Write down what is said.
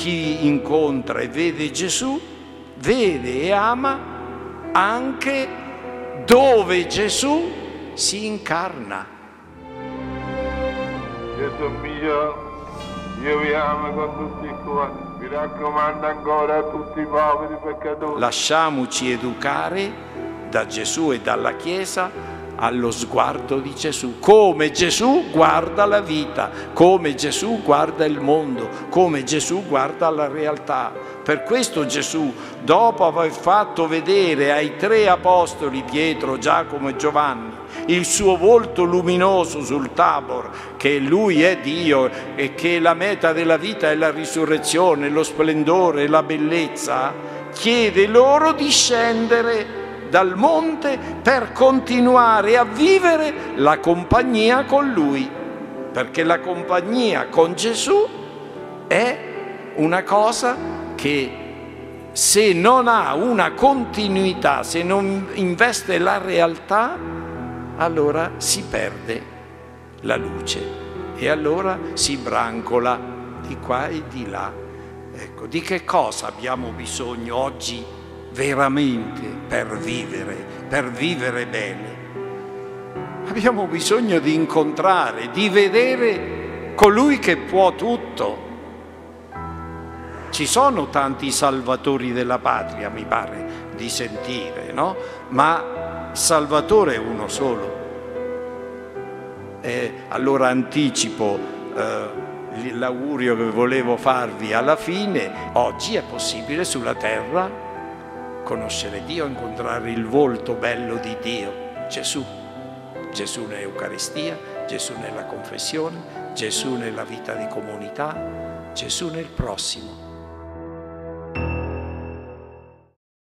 chi incontra e vede Gesù, vede e ama anche dove Gesù si incarna. Gesù mio, io vi amo con tutti i cuori, vi raccomando ancora a tutti i poveri peccatori. Lasciamoci educare da Gesù e dalla Chiesa allo sguardo di Gesù, come Gesù guarda la vita, come Gesù guarda il mondo, come Gesù guarda la realtà. Per questo Gesù, dopo aver fatto vedere ai tre apostoli, Pietro, Giacomo e Giovanni, il suo volto luminoso sul Tabor, che lui è Dio e che la meta della vita è la risurrezione, lo splendore, la bellezza, chiede loro di scendere dal monte per continuare a vivere la compagnia con lui, perché la compagnia con Gesù è una cosa che se non ha una continuità, se non investe la realtà, allora si perde la luce e allora si brancola di qua e di là. Ecco, di che cosa abbiamo bisogno oggi veramente per vivere, per vivere bene? Abbiamo bisogno di incontrare, di vedere colui che può tutto. Ci sono tanti salvatori della patria, mi pare di sentire, no? Ma Salvatore è uno solo. E allora anticipo eh, l'augurio che volevo farvi alla fine. Oggi è possibile sulla terra conoscere Dio, incontrare il volto bello di Dio, Gesù. Gesù nell'Eucaristia, Gesù nella confessione, Gesù nella vita di comunità, Gesù nel prossimo.